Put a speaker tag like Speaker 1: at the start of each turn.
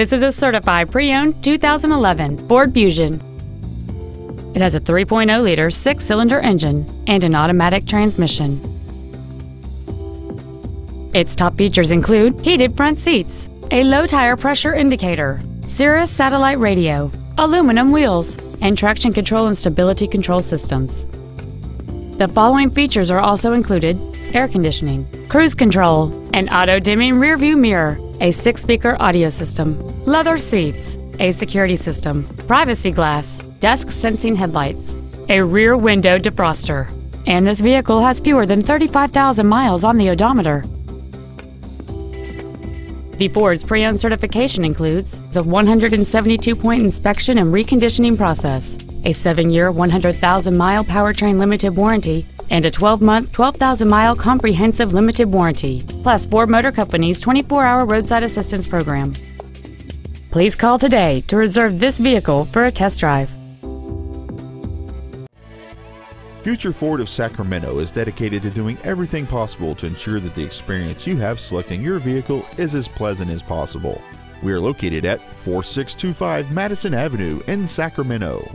Speaker 1: This is a certified pre-owned 2011 Ford Fusion. It has a 3.0-liter six-cylinder engine and an automatic transmission. Its top features include heated front seats, a low tire pressure indicator, Sirius satellite radio, aluminum wheels, and traction control and stability control systems. The following features are also included air conditioning, cruise control, an auto-dimming rearview mirror, a six-speaker audio system, leather seats, a security system, privacy glass, dusk sensing headlights, a rear window defroster, and this vehicle has fewer than 35,000 miles on the odometer. The Ford's pre-owned certification includes a 172-point inspection and reconditioning process, a 7-year, 100,000-mile powertrain limited warranty, and a 12-month, 12,000-mile comprehensive limited warranty, plus Ford Motor Company's 24-hour roadside assistance program. Please call today to reserve this vehicle for a test drive.
Speaker 2: Future Ford of Sacramento is dedicated to doing everything possible to ensure that the experience you have selecting your vehicle is as pleasant as possible. We are located at 4625 Madison Avenue in Sacramento.